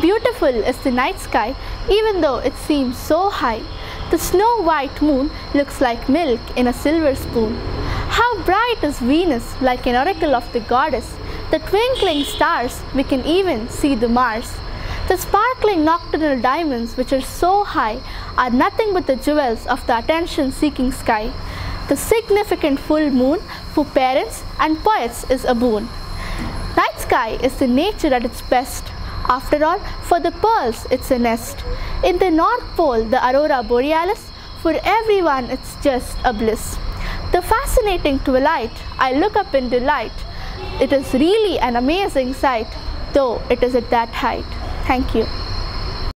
beautiful is the night sky even though it seems so high. The snow white moon looks like milk in a silver spoon. How bright is Venus like an oracle of the goddess. The twinkling stars we can even see the Mars. The sparkling nocturnal diamonds which are so high are nothing but the jewels of the attention seeking sky. The significant full moon for parents and poets is a boon. Night sky is the nature at its best. After all, for the pearls, it's a nest. In the North Pole, the aurora borealis, for everyone it's just a bliss. The fascinating twilight, I look up in delight. It is really an amazing sight, though it is at that height. Thank you.